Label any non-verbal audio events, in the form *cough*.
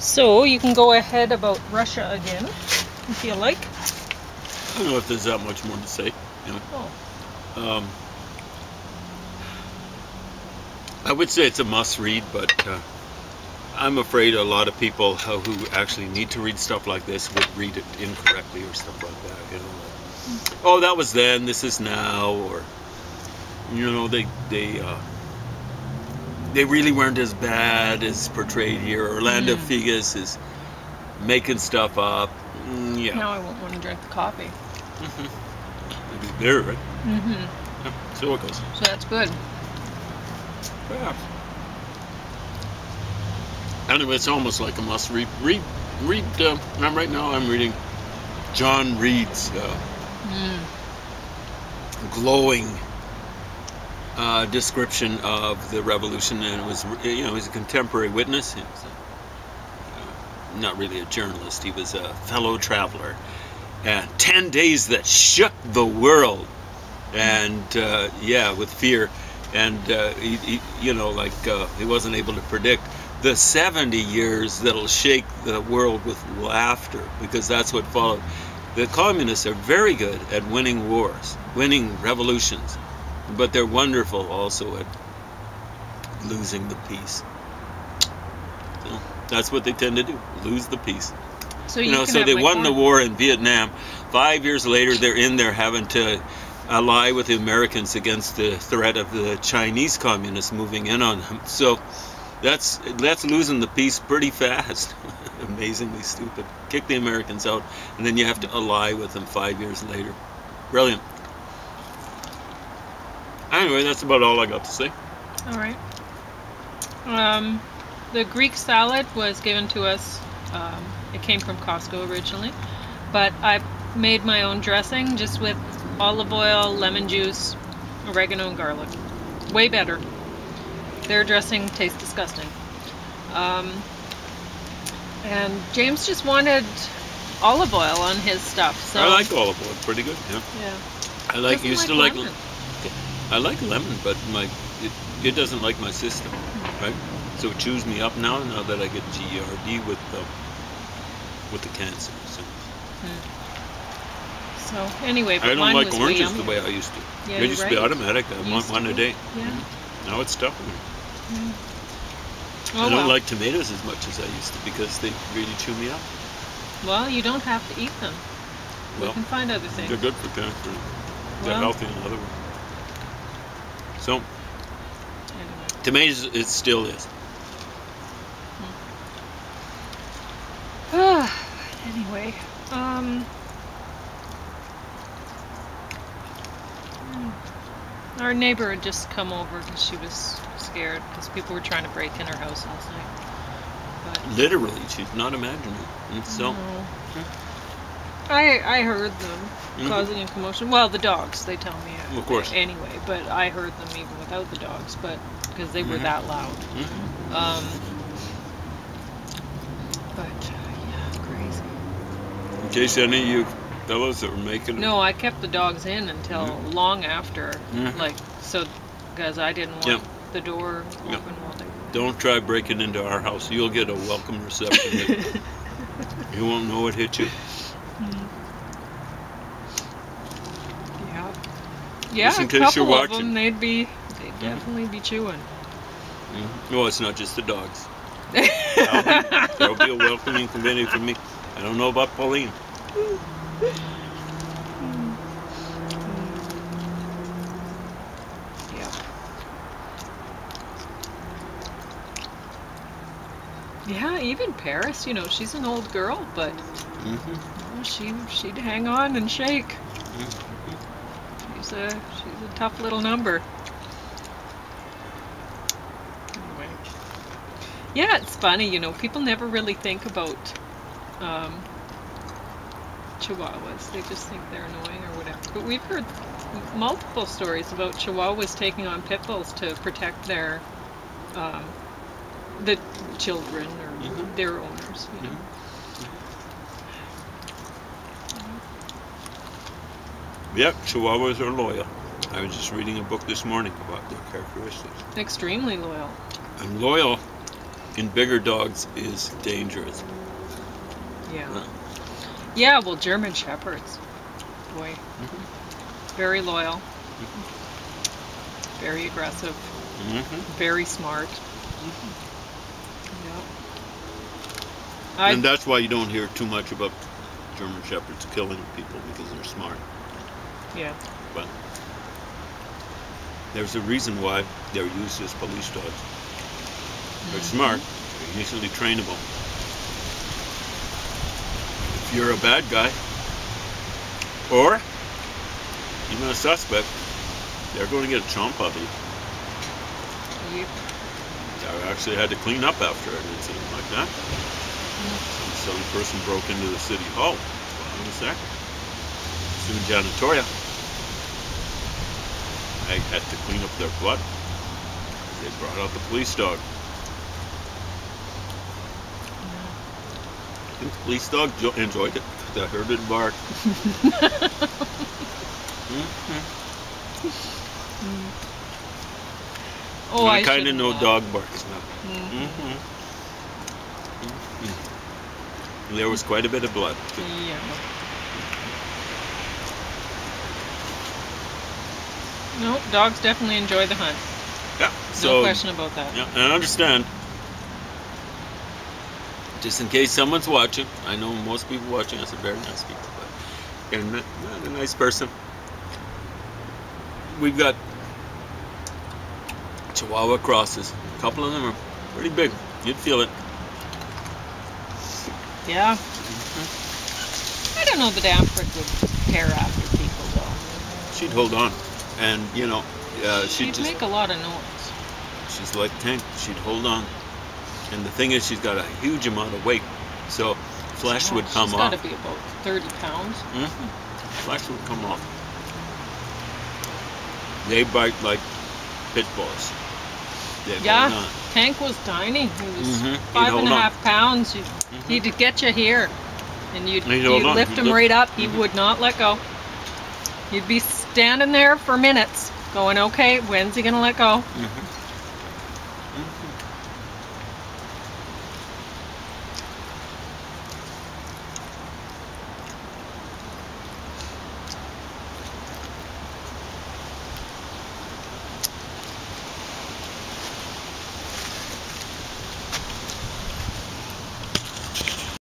So you can go ahead about Russia again, if you like. I don't know if there's that much more to say. You know. Oh. Um, I would say it's a must read, but uh, I'm afraid a lot of people who actually need to read stuff like this would read it incorrectly or stuff like that. You know, oh, that was then, this is now, or you know, they they uh, they really weren't as bad as portrayed here. Orlando Mm. Figes is making stuff up. Mm, yeah, Now I won't want to drink the coffee. *laughs* Maybe there, right? Mm-hmm. Yeah, so it goes. So that's good. Yeah. Anyway, it's almost like a must read. Read, read. Uh, I'm right now. I'm reading John Reed's uh, Mm. glowing uh, description of the revolution, and it was, you know, he's a contemporary witness. He was a, uh, not really a journalist. He was a fellow traveler. And ten days that shook the world, and uh, yeah, with fear, and uh, he, he, you know, like he wasn't able to predict the 70 years that'll shake the world with laughter, because that's what followed. The communists are very good at winning wars, winning revolutions, but they're wonderful also at losing the peace. So that's what they tend to do: lose the peace. So You, you, know, so they won the war in Vietnam. Five years later, they're in there having to ally with the Americans against the threat of the Chinese communists moving in on them. So that's that's losing the peace pretty fast. *laughs* Amazingly stupid. Kick the Americans out, and then you have to ally with them five years later. Brilliant. Anyway, that's about all I got to say. All right. Um, the Greek salad was given to us. Um, it came from Costco originally, but I made my own dressing just with olive oil, lemon juice, oregano, and garlic. Way better. Their dressing tastes disgusting. Um, and James just wanted olive oil on his stuff. So I like olive oil. Pretty good. Yeah. Yeah. I like used to like lemon. I like lemon, but my it, it doesn't like my system, hmm. right? So it chews me up now. Now that I get GERD with the with the cancer. So hmm. So anyway, I don't like oranges the way I used to. Yeah, it used to be automatic. I want one a day. Yeah. Now it's tough. Hmm. Oh, I don't well. like tomatoes as much as I used to because they really chew me up. Well, you don't have to eat them. Well, we can find other things. They're good for cancer. They're Well. healthy in other way. So tomatoes, it still is. *sighs* anyway, um, hmm. our neighbor had just come over because she was scared because people were trying to break in her house last night. But Literally, she's not imagining. And so, no. I I heard them Mhm. causing a commotion. Well, the dogs, they tell me. Of course. Anyway, but I heard them even without the dogs, but because they were Mhm. that loud. mhm. Um, but uh, yeah, crazy. in case any of you fellows that were making. No, I kept the dogs in until Mhm. long after, Mhm. like so, because I didn't want Yeah. the door Yeah. open while they. Don't try breaking into our house. You'll get a welcome reception. *laughs* you won't know it hit you. Yeah. Yeah, Just in a case couple you're of watching. them, they'd be, they'd definitely be chewing. Mhm. No, it's not just the dogs. *laughs* There'll There'll be a welcoming committee for me. I don't know about Pauline. Yeah. Yeah, even Paris, you know, she's an old girl, but hmm you know, she she'd hang on and shake. Mm-hmm. She's a she's a tough little number. Anyway. Yeah, it's funny, you know, people never really think about um, chihuahuas. They just think they're annoying or whatever. But we've heard multiple stories about chihuahuas taking on pit bulls to protect their um, the children or Mhm. their owners. You know. Yep, Chihuahuas are loyal. I was just reading a book this morning about their characteristics. Extremely loyal. And loyal in bigger dogs is dangerous. Yeah. Yeah. Yeah, well, German Shepherds. Boy. Mm-hmm. Very loyal. Very aggressive. hmm Very smart. Yep. I, And that's why you don't hear too much about German Shepherds killing people because they're smart. Yeah. But there's a reason why they're used as police dogs. They're mm-hmm. smart. They're easily trainable. If you're a bad guy, or even a suspect, they're going to get a chomp of you. Yep. I actually had to clean up after an incident like that. Mm-hmm. Some silly person broke into the city hall. What was that? Doing janitorial. I had to clean up their blood. They brought out the police dog. I think the police dog enjoyed it. *laughs* I heard it bark. Mhm. Oh, I, I kind of know dog barks now. Mhm. hmm There was quite a bit of blood. Yeah. No, dogs definitely enjoy the hunt. Yeah. No question about that. yeah, I understand. Just in case someone's watching, I know most people watching us are very nice people, but and not a nice person. We've got Chihuahua crosses. A couple of them are pretty big. You'd feel it. Yeah. I don't know that Alfred would tear after people though. She'd hold on, and you know, uh, she'd, She'd just make a lot of noise. She's like Tank. She'd hold on. And the thing is, she's got a huge amount of weight. So flesh would Gosh, come she's off. got to be about 30 pounds. Mm -hmm. Flesh would come off. They bite like pit bulls. They Yeah. Tank was tiny. He was Mhm. He'd five and a on. pounds. You, Mhm. He'd get you here, and you'd, He'd you'd lift him lift- right up. He Mhm. would not let go. You'd be standing there for minutes, going, "Okay, when's he gonna let go?" Mhm.